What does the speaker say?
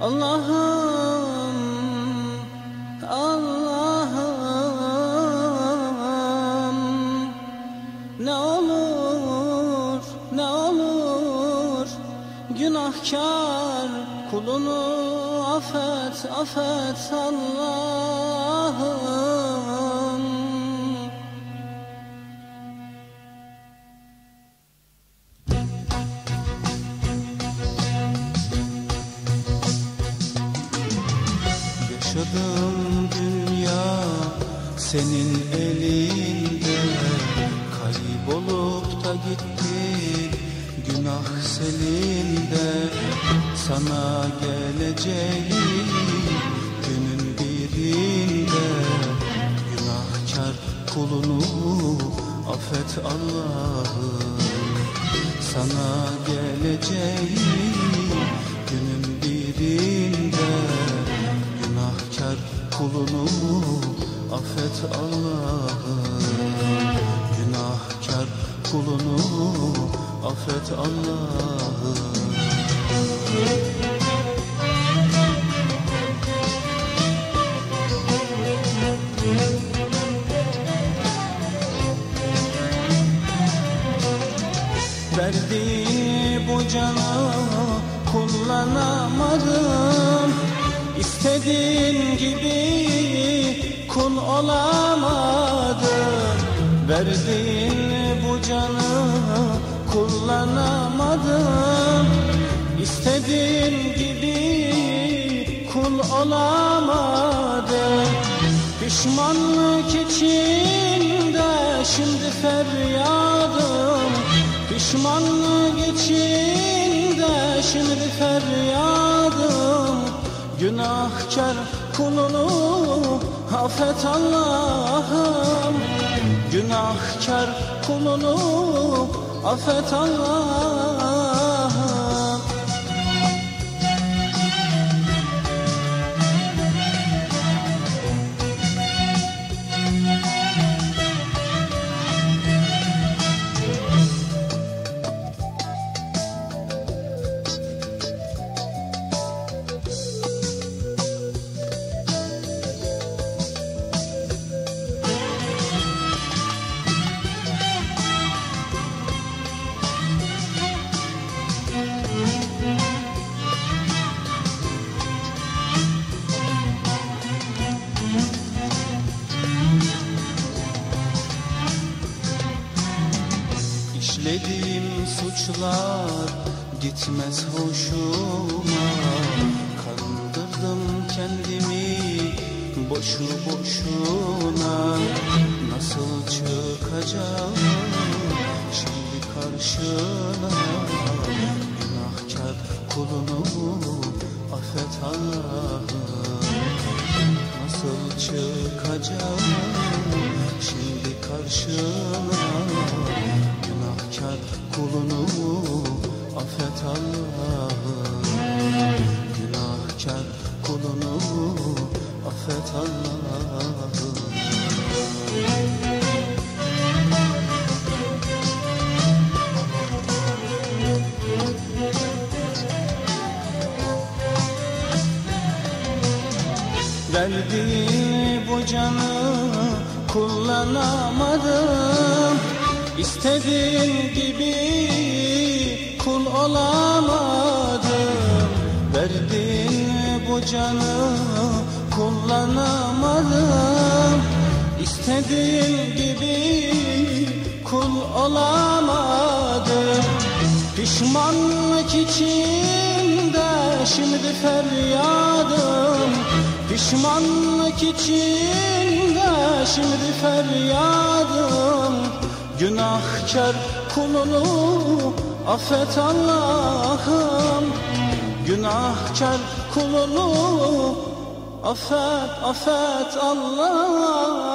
Allah'ım Allah'ım. Ne olur ne olur günahkar kulunu affet affet Allah. Yaşadığım dünya senin elinde. Kaybolup da gitti günah selinde. Sana geleceğim günün birinde. Günahkar kulunu affet Allah'ım. Sana geleceğim Kulunu affet Allah'ım. Günahkar kulunu affet Allah'ım. Verdiğin bu canı kullanamadım İstediğin gibi kul olamadım. Verdiğin bu canı kullanamadım. İstediğin gibi kul olamadım. Pişmanlık içinde şimdi feryadım Pişmanlık içinde Günahkar kulunu affet Allah'ım. Günahkar kulunu affet Allah'ım İşlediğim suçlar gitmez hoşuma. Kandırdım kendimi boşu boşuna. Nasıl çıkacağım şimdi karşına? Günahkar kulunu affet Allah'ım. Nasıl çıkacağım şimdi karşına affet Allah'ım. Günahkar kulunu affet Allah'ım Verdiğin bu canı kullanamadım. İstediğin gibi kul olamadım Verdiğin bu canı kullanamadım. İstediğin gibi kul olamadım. Pişmanlık içinde şimdi feryadım. Pişmanlık içinde şimdi feryadım. Günahkar kulunu affet Allah'ım Günahkar kulunu. Affet affet Allah'ım